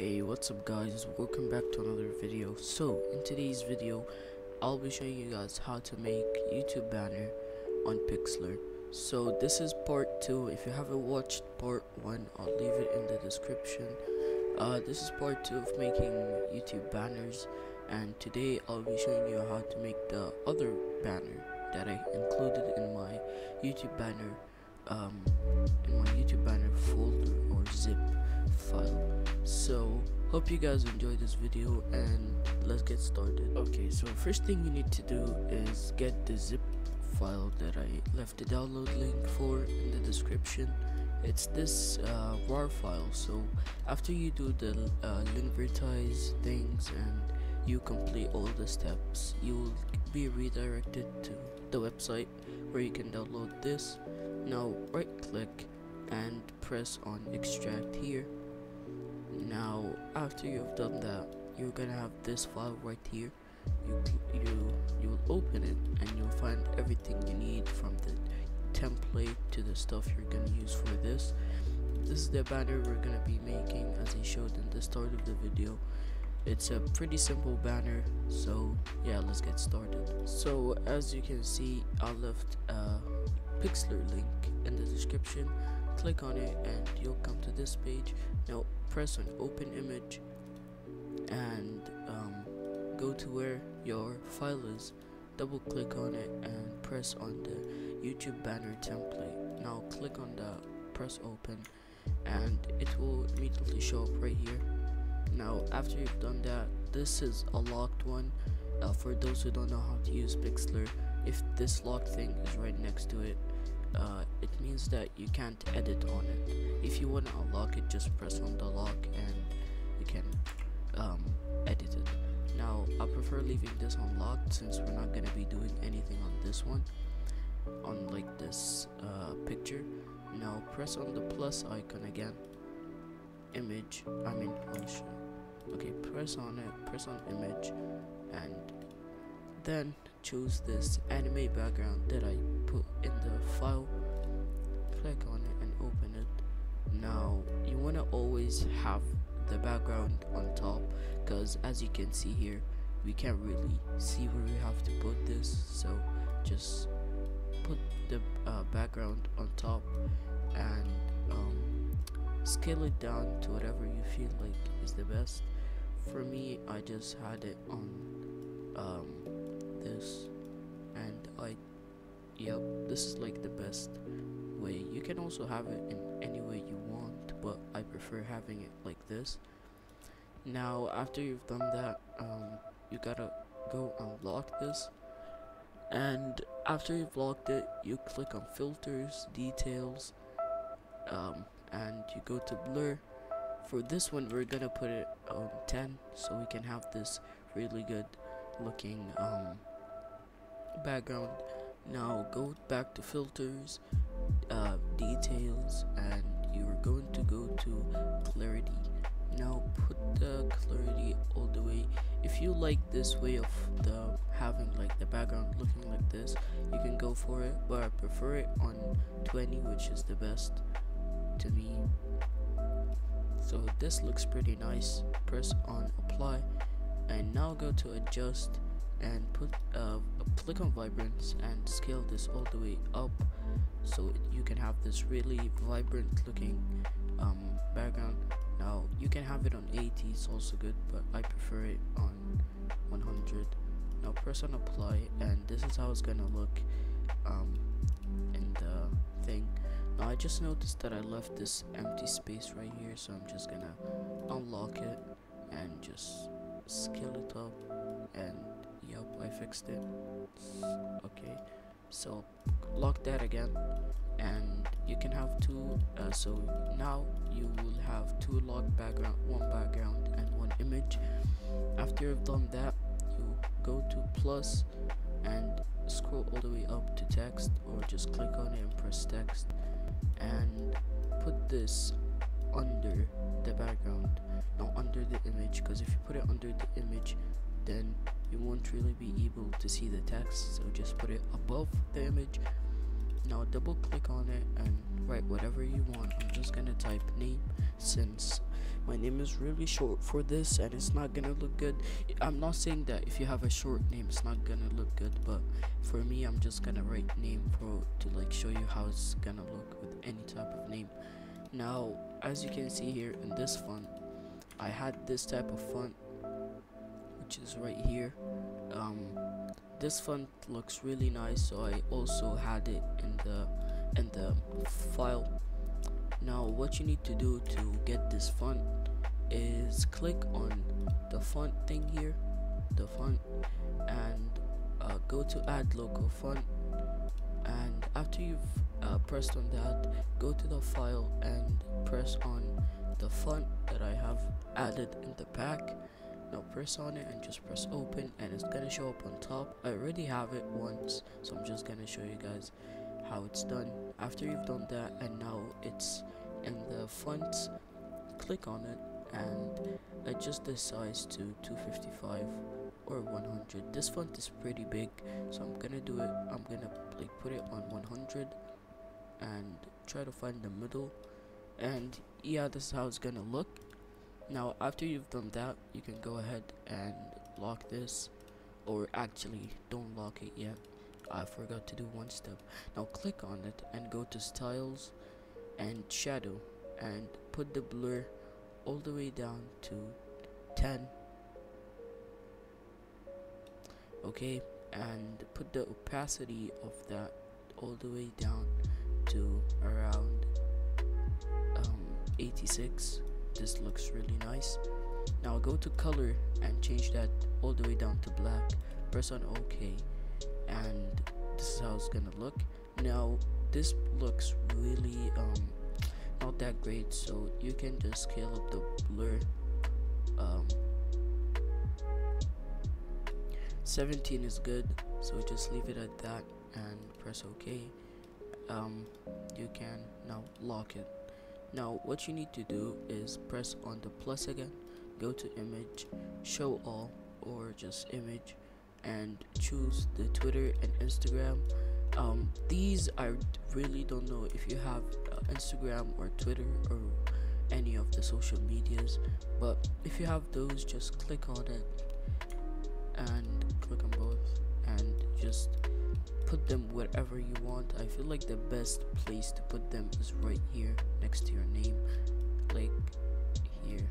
Hey what's up guys? Welcome back to another video. So in today's video I'll be showing you guys how to make YouTube banner on Pixlr. So this is part 2 if you haven't watched part 1 I'll leave it in the description. Uh, this is part 2 of making YouTube banners and today I'll be showing you how to make the other banner that I included in my YouTube banner um, in my YouTube banner folder or zip file so hope you guys enjoyed this video and let's get started. Okay so first thing you need to do is get the zip file that I left the download link for in the description. It's this uh, RAR file. So after you do the uh, things and you complete all the steps you will be redirected to the website where you can download this. Now right click and press on extract here now after you've done that you're gonna have this file right here. You you you'll open it and you'll find everything you need from the template to the stuff you're gonna use for this. This is the banner we're gonna be making as I showed in the start of the video. It's a pretty simple banner so yeah let's get started. So as you can see I left a Pixlr link in the description click on it and you'll come to this page. Now press on open image and um, go to where your file is. Double click on it and press on the YouTube banner template. Now click on the press open and it will immediately show up right here. Now after you've done that this is a locked one. Uh, for those who don't know how to use Pixlr if this lock thing is right next to it uh, it means that you can't edit on it. If you want to unlock it just press on the lock and you can um, edit it. Now I prefer leaving this unlocked since we're not going to be doing anything on this one on like this uh, picture. Now press on the plus icon again. Image I mean okay press on it press on image and then choose this anime background that I put in the file. Click on it and open it. Now you want to always have the background on top because as you can see here we can't really see where we have to put this so just put the uh, background on top and um, scale it down to whatever you feel like is the best. For me I just had it on um, yep this is like the best way. You can also have it in any way you want but I prefer having it like this. Now after you've done that um, you gotta go unlock this. And after you've locked it you click on filters details um, and you go to blur. For this one we're gonna put it on 10 so we can have this really good looking um, background now go back to filters uh, details and you're going to go to clarity. Now put the clarity all the way. If you like this way of the having like the background looking like this you can go for it but I prefer it on 20 which is the best to me. So this looks pretty nice. Press on apply and now go to adjust and put uh, click on vibrance and scale this all the way up so you can have this really vibrant looking um, background. Now you can have it on 80 it's also good but I prefer it on 100 now press on apply and this is how it's gonna look um, in the thing. Now I just noticed that I left this empty space right here so I'm just gonna unlock it and just scale it up and I fixed it. Okay. So lock that again and you can have two uh, so now you will have two locked background one background and one image. After you've done that you go to plus and scroll all the way up to text or just click on it and press text. And put this under the background not under the image because if you put it under the image then you won't really be able to see the text. So just put it above the image. Now double click on it and write whatever you want. I'm just gonna type name since my name is really short for this and it's not gonna look good. I'm not saying that if you have a short name it's not gonna look good but for me I'm just gonna write name for to like show you how it's gonna look with any type of name. Now as you can see here in this font I had this type of font which is right here. Um, this font looks really nice so I also had it in the in the file. Now what you need to do to get this font is click on the font thing here the font and uh, go to add local font. And after you've uh, pressed on that go to the file and press on the font that I have added in the pack now press on it and just press open and it's gonna show up on top. I already have it once so I'm just gonna show you guys how it's done. After you've done that and now it's in the fonts click on it and adjust the size to 255 or 100 this font is pretty big so I'm gonna do it. I'm gonna like put it on 100 and try to find the middle. And yeah this is how it's gonna look now after you've done that you can go ahead and lock this or actually don't lock it yet. I forgot to do one step. Now click on it and go to styles and shadow and put the blur all the way down to 10 okay and put the opacity of that all the way down to around um, 86 this looks really nice. Now go to color and change that all the way down to black. Press on ok. And this is how it's gonna look. Now this looks really um not that great. So you can just scale up the blur um 17 is good. So just leave it at that and press ok. Um you can now lock it now what you need to do is press on the plus again go to image show all or just image and choose the twitter and instagram. Um, these i really don't know if you have uh, instagram or twitter or any of the social medias but if you have those just click on it and click on both and just put them wherever you want. I feel like the best place to put them is right here next to your name like here.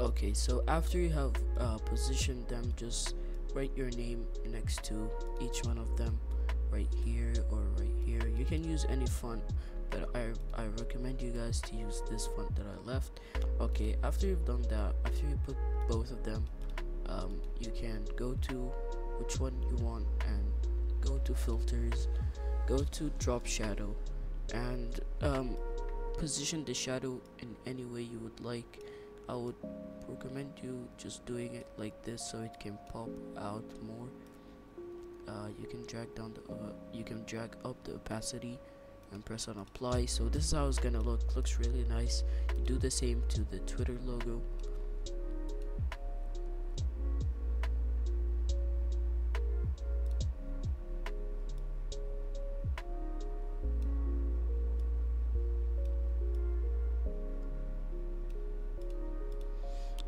Okay so after you have uh, positioned them just write your name next to each one of them right here or right here. You can use any font but I, I recommend you guys to use this font that I left. Okay after you've done that after you put both of them um, you can go to which one you want and go to filters go to drop shadow and um, position the shadow in any way you would like I would recommend you just doing it like this so it can pop out more. Uh, you can drag down the uh, you can drag up the opacity and press on apply. So this is how it's gonna look. Looks really nice. You do the same to the twitter logo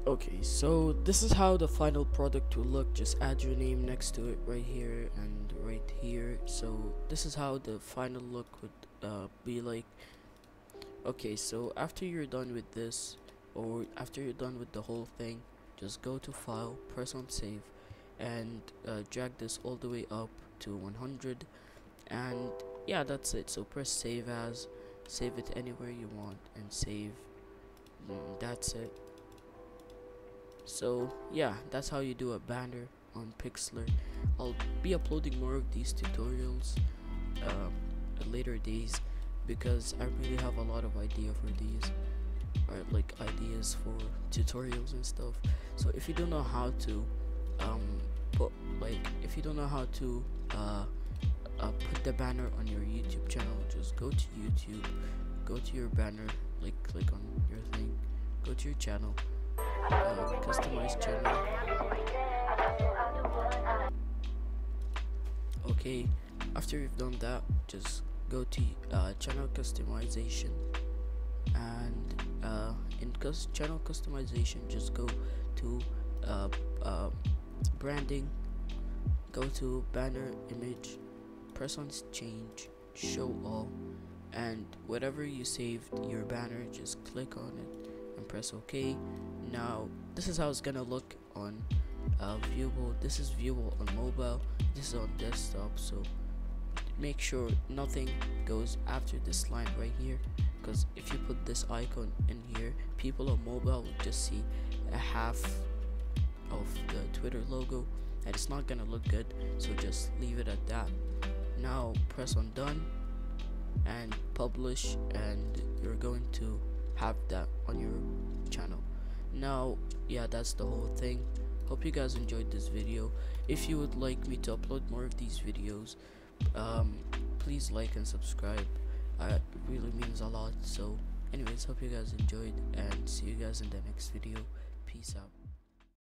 okay so this is how the final product will look. Just add your name next to it right here and right here. So this is how the final look would uh, be like. Okay so after you're done with this or after you're done with the whole thing just go to file press on save and uh, drag this all the way up to 100 and yeah that's it. So press save as. Save it anywhere you want and save. Mm, that's it so yeah that's how you do a banner on pixlr. I'll be uploading more of these tutorials um, at later days because i really have a lot of idea for these or like ideas for tutorials and stuff. So if you don't know how to um put like if you don't know how to uh uh, put the banner on your YouTube channel just go to YouTube go to your banner like click on your thing go to your channel customize channel. Okay after you've done that just go to uh, channel customization and uh, in cus channel customization just go to uh, uh, branding go to banner image press on change show all and whatever you saved your banner just click on it and press ok now this is how it's gonna look on uh, viewable. This is viewable on mobile. This is on desktop. So make sure nothing goes after this line right here. Because if you put this icon in here people on mobile will just see a half of the twitter logo and it's not gonna look good. So just leave it at that. Now press on done and publish and you're going to have that on your channel now yeah that's the whole thing. Hope you guys enjoyed this video. If you would like me to upload more of these videos um, please like and subscribe. Uh, it really means a lot. So anyways hope you guys enjoyed and see you guys in the next video. Peace out